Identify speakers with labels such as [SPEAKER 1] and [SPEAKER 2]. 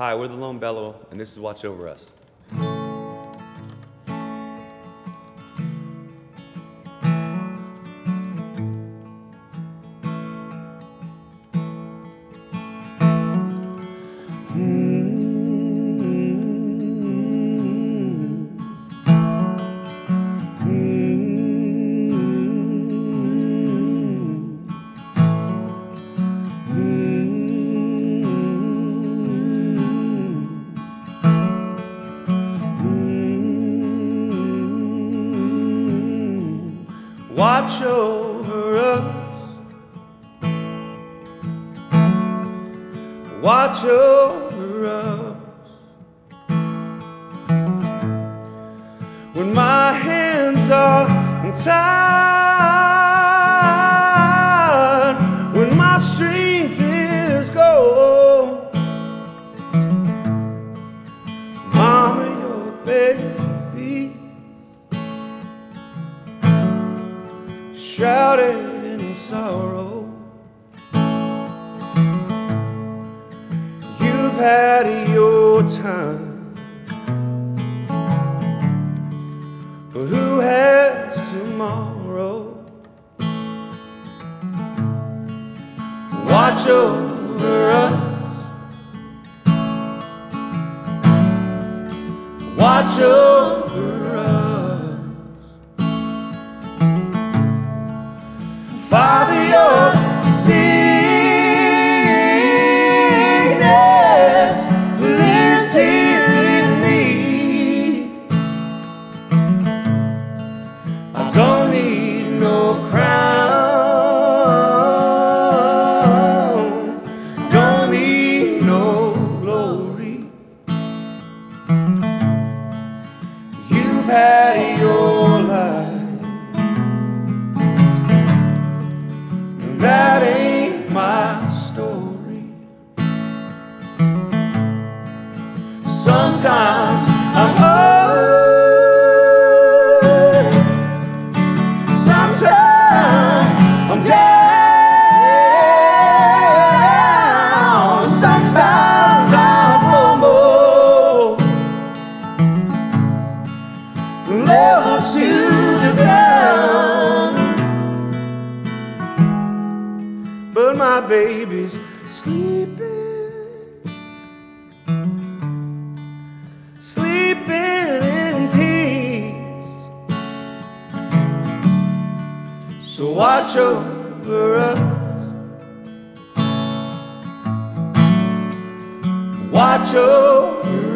[SPEAKER 1] Hi, we're the Lone Bellow, and this is Watch Over Us. Watch over us. Watch over us. When my hands are tired, shrouded in sorrow. You've had your time, but who has tomorrow? Watch over us. Watch over us. Had your life. That ain't my story. Sometimes I'm up, sometimes baby's sleeping, sleeping in peace. So watch over us, watch over